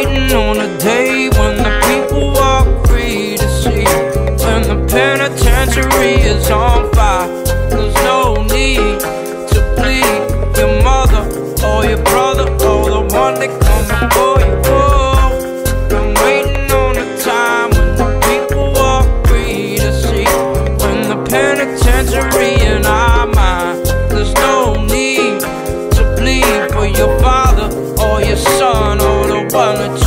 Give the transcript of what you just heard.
waiting on a day when the people walk free to see. When the penitentiary is on fire, there's no need to plead your mother or your brother or the one that comes before you. I'm waiting on a time when the people walk free to see. When the penitentiary in our mind, there's no need to plead for your upon a